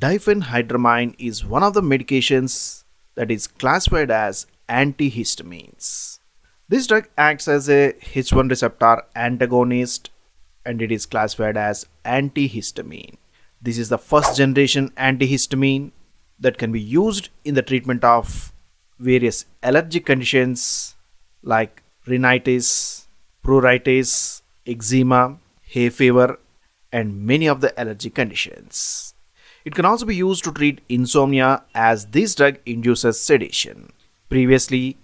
Diphenhydramine is one of the medications that is classified as antihistamines. This drug acts as a H1 receptor antagonist and it is classified as antihistamine. This is the first generation antihistamine that can be used in the treatment of various allergic conditions like rhinitis, pruritus, eczema, hay fever, and many of the allergic conditions. It can also be used to treat insomnia as this drug induces sedation. Previously,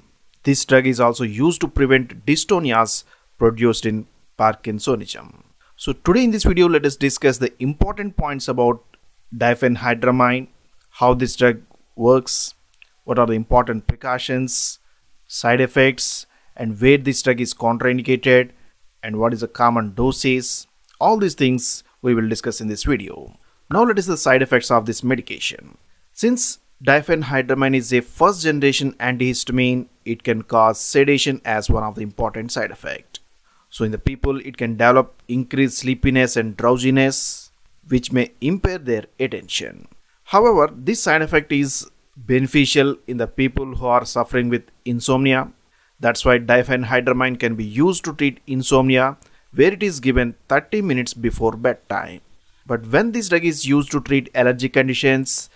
this drug is also used to prevent dystonias produced in Parkinsonism. So today in this video, let us discuss the important points about diphenhydramine, how this drug works, what are the important precautions, side effects, and where this drug is contraindicated, and what is the common doses. All these things we will discuss in this video. Now let us the side effects of this medication. Since diphenhydramine is a first generation antihistamine, it can cause sedation as one of the important side effects. So in the people, it can develop increased sleepiness and drowsiness, which may impair their attention. However, this side effect is beneficial in the people who are suffering with insomnia. That's why diphenhydramine can be used to treat insomnia where it is given 30 minutes before bedtime. But when this drug is used to treat allergic conditions,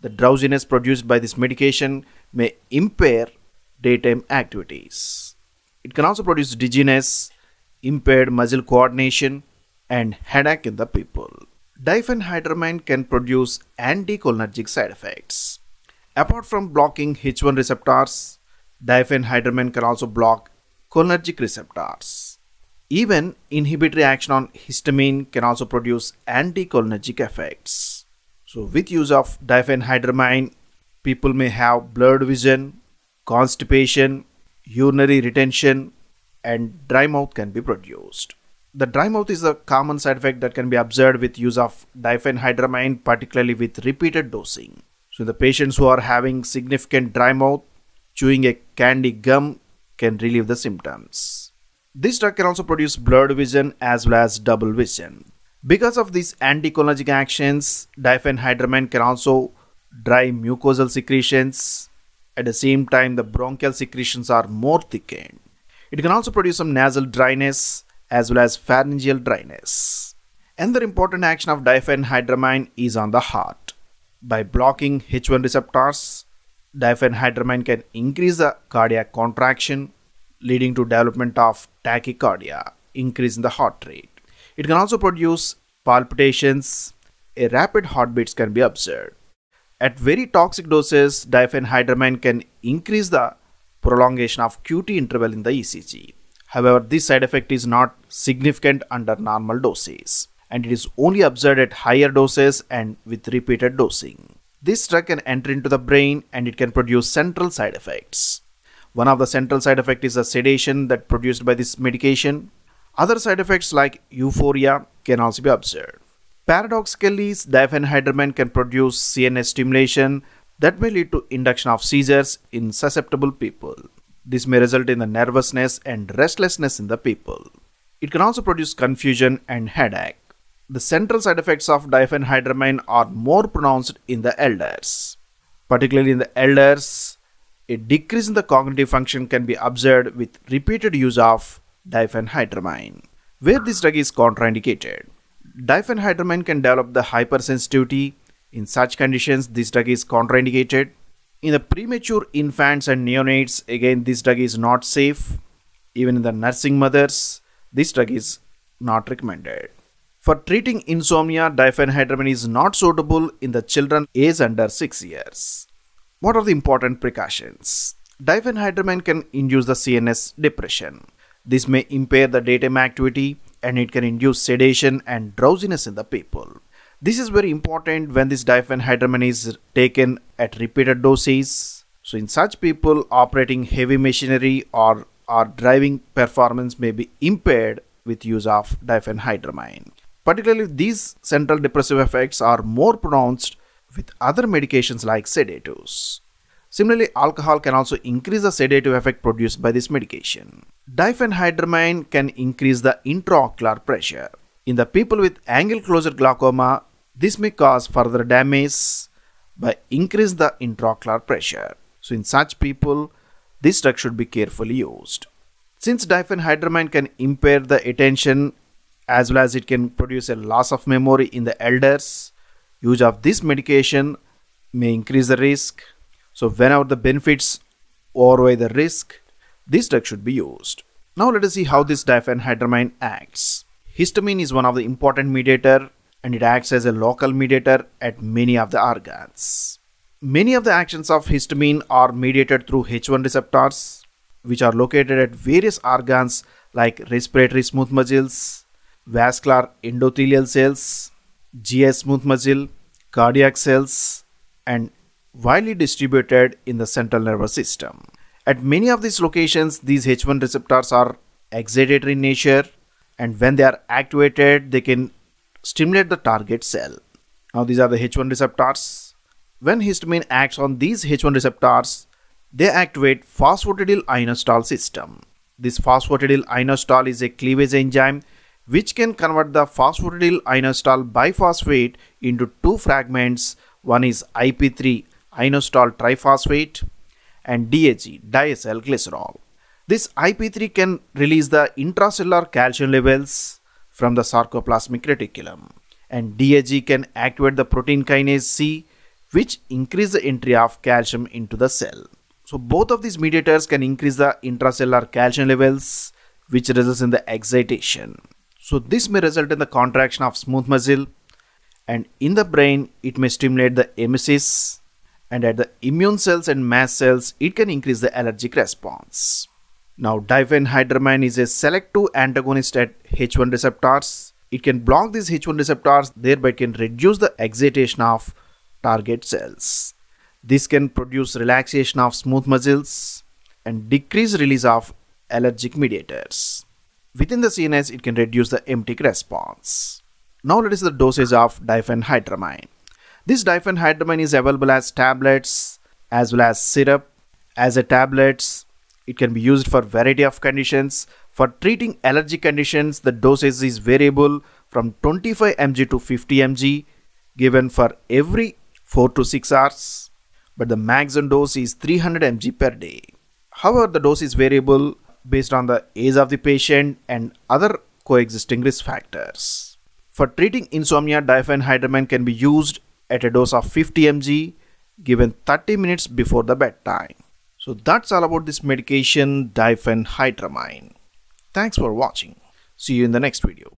the drowsiness produced by this medication may impair daytime activities. It can also produce dizziness, impaired muscle coordination, and headache in the people. Diphenhydramine can produce anticholinergic side effects. Apart from blocking H1 receptors, diphenhydramine can also block cholinergic receptors. Even inhibitory action on histamine can also produce anticholinergic effects. So with use of diphenhydramine, people may have blurred vision, constipation, urinary retention, and dry mouth can be produced. The dry mouth is a common side effect that can be observed with use of diphenhydramine, particularly with repeated dosing. So the patients who are having significant dry mouth, chewing a candy gum can relieve the symptoms. This drug can also produce blurred vision as well as double vision. Because of these anticholinergic actions, diphenhydramine can also dry mucosal secretions. At the same time, the bronchial secretions are more thickened. It can also produce some nasal dryness as well as pharyngeal dryness. Another important action of diphenhydramine is on the heart. By blocking H1 receptors, diphenhydramine can increase the cardiac contraction leading to development of tachycardia, increase in the heart rate. It can also produce palpitations, a rapid heartbeats can be observed. At very toxic doses, diphenhydramine can increase the prolongation of QT interval in the ECG. However, this side effect is not significant under normal doses and it is only observed at higher doses and with repeated dosing. This drug can enter into the brain and it can produce central side effects. One of the central side effects is the sedation that produced by this medication. Other side effects like euphoria can also be observed. Paradoxically, diphenhydramine can produce CNS stimulation that may lead to induction of seizures in susceptible people. This may result in the nervousness and restlessness in the people. It can also produce confusion and headache. The central side effects of diphenhydramine are more pronounced in the elders. Particularly in the elders, a decrease in the cognitive function can be observed with repeated use of diphenhydramine, where this drug is contraindicated. Diphenhydramine can develop the hypersensitivity. In such conditions, this drug is contraindicated. In the premature infants and neonates, again, this drug is not safe. Even in the nursing mothers, this drug is not recommended. For treating insomnia, diphenhydramine is not suitable in the children aged under 6 years. What are the important precautions? Diphenhydramine can induce the CNS depression. This may impair the daytime activity and it can induce sedation and drowsiness in the people. This is very important when this diphenhydramine is taken at repeated doses. So in such people operating heavy machinery or, or driving performance may be impaired with use of diphenhydramine. Particularly these central depressive effects are more pronounced with other medications like sedatives. Similarly, alcohol can also increase the sedative effect produced by this medication. Diphenhydramine can increase the intraocular pressure. In the people with angle closure glaucoma, This may cause further damage by increase the intraocular pressure. So in such people, this drug should be carefully used. Since diphenhydramine can impair the attention as well as it can produce a loss of memory in the elders, use of this medication may increase the risk. So whenever the benefits outweigh the risk, this drug should be used. Now let us see how this diphenhydramine acts. Histamine is one of the important mediator and it acts as a local mediator at many of the organs. Many of the actions of histamine are mediated through H1 receptors which are located at various organs like respiratory smooth muscles, vascular endothelial cells, GI smooth muscle, cardiac cells and widely distributed in the central nervous system. At many of these locations, these H1 receptors are excitatory in nature and when they are activated, they can stimulate the target cell. Now these are the H1 receptors. When histamine acts on these H1 receptors, they activate phosphatidylinositol system. This phosphatidylinositol is a cleavage enzyme which can convert the phosphatidylinositol biphosphate into two fragments. One is IP3 inositol triphosphate and DAG, diacylglycerol. This IP3 can release the intracellular calcium levels from the sarcoplasmic reticulum and DAG can activate the protein kinase C which increase the entry of calcium into the cell. So both of these mediators can increase the intracellular calcium levels which results in the excitation. So this may result in the contraction of smooth muscle and in the brain it may stimulate the emesis and at the immune cells and mast cells it can increase the allergic response. Now diphenhydramine is a selective antagonist at H1 receptors. It can block these H1 receptors thereby can reduce the excitation of target cells. This can produce relaxation of smooth muscles and decrease release of allergic mediators. Within the CNS, it can reduce the emetic response. Now let us see the dosage of diphenhydramine. This diphenhydramine is available as tablets as well as syrup. As a tablets, it can be used for variety of conditions. For treating allergic conditions, the dosage is variable from 25 mg to 50 mg given for every 4 to 6 hours. But the maximum dose is 300 mg per day. However, the dose is variable based on the age of the patient and other coexisting risk factors. For treating insomnia, diphenhydramine can be used at a dose of 50 mg given 30 minutes before the bedtime. So that's all about this medication diphenhydramine. Thanks for watching. See you in the next video.